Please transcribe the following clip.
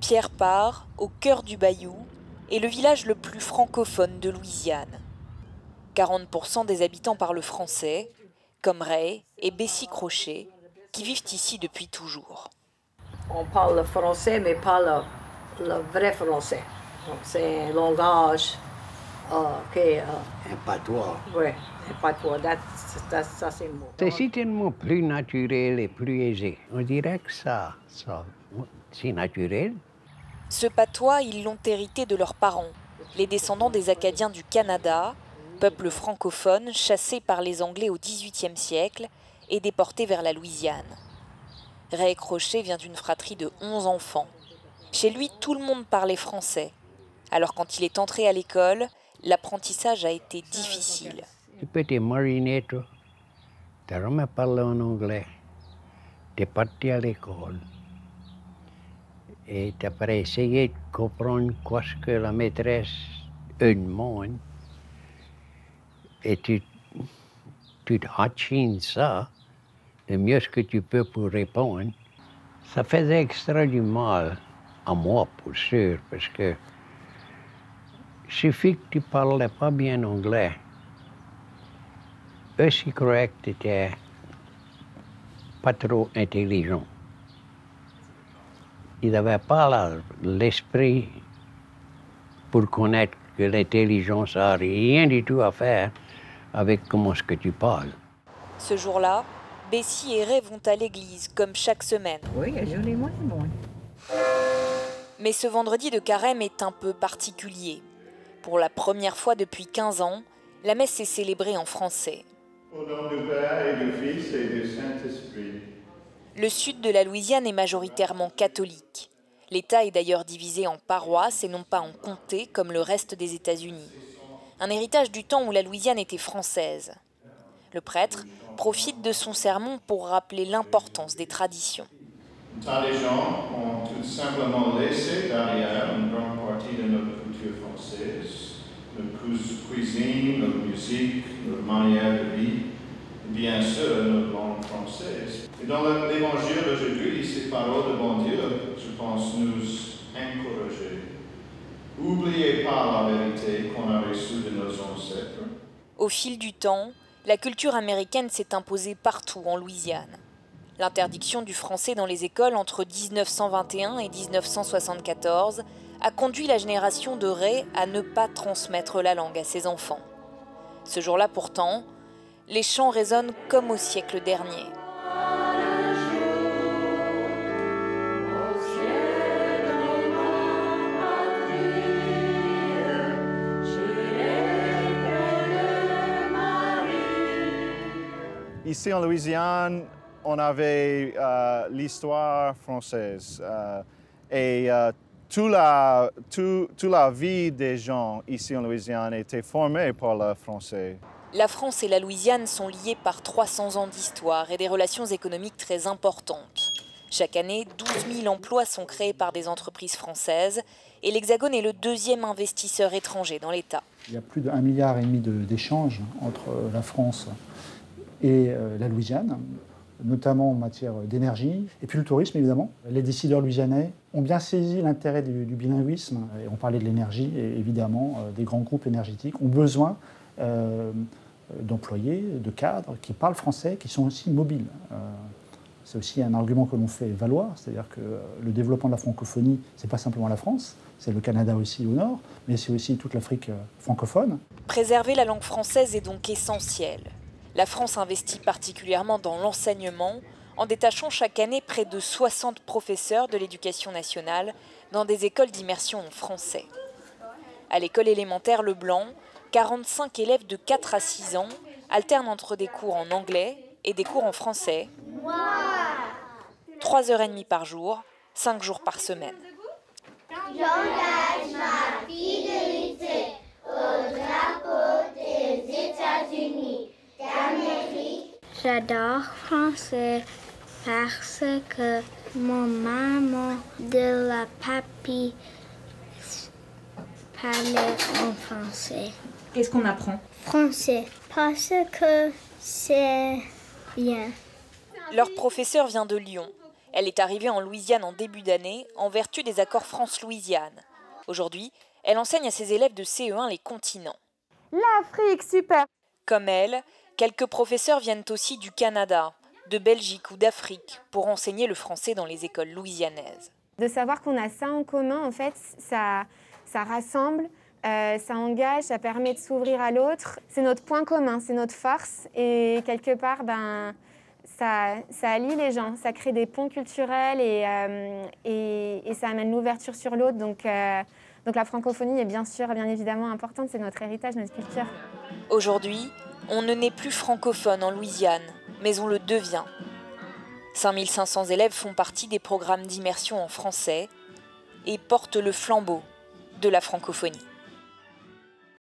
Pierre part, au cœur du bayou, est le village le plus francophone de Louisiane. 40% des habitants parlent français, comme Ray et Bessie Crochet, qui vivent ici depuis toujours. On parle le français, mais pas le, le vrai français. C'est un langage uh, qui... Uh, un patois. Oui, un patois. Ça, c'est le mot. C'est certainement plus naturel et plus aisé. On dirait que ça, ça c'est naturel. Ce patois, ils l'ont hérité de leurs parents, les descendants des Acadiens du Canada, peuple francophone chassé par les Anglais au XVIIIe siècle et déporté vers la Louisiane. Ray Crochet vient d'une fratrie de 11 enfants. Chez lui, tout le monde parlait français. Alors quand il est entré à l'école, l'apprentissage a été difficile. Tu peux jamais parlé en anglais. Tu parti à l'école. Et tu as essayé de comprendre quoi ce que la maîtresse demande. Et tu, tu ça le mieux que tu peux pour répondre. Ça faisait extra du mal à moi, pour sûr, parce que suffit que tu parlais pas bien anglais. Aussi correct, tu n'étais pas trop intelligent. Il n'avait pas l'esprit pour connaître que l'intelligence n'a rien du tout à faire avec comment ce que tu parles. Ce jour-là, Bessie et Ray vont à l'église, comme chaque semaine. Oui, bon. Mais ce vendredi de carême est un peu particulier. Pour la première fois depuis 15 ans, la messe est célébrée en français. Au nom du Père et du Fils et du Saint-Esprit. Le sud de la Louisiane est majoritairement catholique. L'État est d'ailleurs divisé en paroisses et non pas en comtés comme le reste des États-Unis. Un héritage du temps où la Louisiane était française. Le prêtre profite de son sermon pour rappeler l'importance des traditions. Les gens ont tout simplement laissé derrière une grande partie de notre culture française, notre cuisine, notre musique, notre manière de vivre, bien sûr notre langue française. Et dans l'évangile d'aujourd'hui, ces paroles de bon Dieu, je pense, nous encourager. N'oubliez pas la vérité qu'on a reçue de nos ancêtres. Au fil du temps, la culture américaine s'est imposée partout en Louisiane. L'interdiction du français dans les écoles entre 1921 et 1974 a conduit la génération de Ray à ne pas transmettre la langue à ses enfants. Ce jour-là pourtant, les chants résonnent comme au siècle dernier. Ici en Louisiane, on avait euh, l'histoire française euh, et euh, toute, la, la vie des gens ici en Louisiane était formée par le français. La France et la Louisiane sont liées par 300 ans d'histoire et des relations économiques très importantes. Chaque année, 12 000 emplois sont créés par des entreprises françaises et l'Hexagone est le deuxième investisseur étranger dans l'État. Il y a plus d'un milliard et demi d'échanges entre la France et la Louisiane notamment en matière d'énergie, et puis le tourisme évidemment. Les décideurs louisianais ont bien saisi l'intérêt du, bilinguisme, et on parlait de l'énergie, et évidemment euh, des grands groupes énergétiques ont besoin euh, d'employés, de cadres qui parlent français, qui sont aussi mobiles. Euh, c'est aussi un argument que l'on fait valoir, c'est-à-dire que le développement de la francophonie, ce n'est pas simplement la France, c'est le Canada aussi au nord, mais c'est aussi toute l'Afrique francophone. Préserver la langue française est donc essentiel. La France investit particulièrement dans l'enseignement en détachant chaque année près de 60 professeurs de l'éducation nationale dans des écoles d'immersion en français. À l'école élémentaire Leblanc, 45 élèves de 4 à 6 ans alternent entre des cours en anglais et des cours en français. 3 heures et demie par jour, 5 jours par semaine. J'adore français parce que mon maman de la papy parlait en français. Qu'est-ce qu'on apprend? Français, parce que c'est bien. Leur professeur vient de Lyon. Elle est arrivée en Louisiane en début d'année en vertu des accords France-Louisiane. Aujourd'hui, elle enseigne à ses élèves de CE1 les continents. L'Afrique, super Comme elle, quelques professeurs viennent aussi du Canada, de Belgique ou d'Afrique pour enseigner le français dans les écoles louisianaises. De savoir qu'on a ça en commun, en fait, ça, ça rassemble, euh, ça engage, ça permet de s'ouvrir à l'autre. C'est notre point commun, c'est notre force. Et quelque part, ben, ça, ça allie les gens, ça crée des ponts culturels et, euh, et, ça amène l'ouverture sur l'autre. Donc, euh, donc la francophonie est bien sûr, bien évidemment importante, c'est notre héritage, notre culture. Aujourd'hui, on ne naît plus francophone en Louisiane, mais on le devient. 5500 élèves font partie des programmes d'immersion en français et portent le flambeau de la francophonie.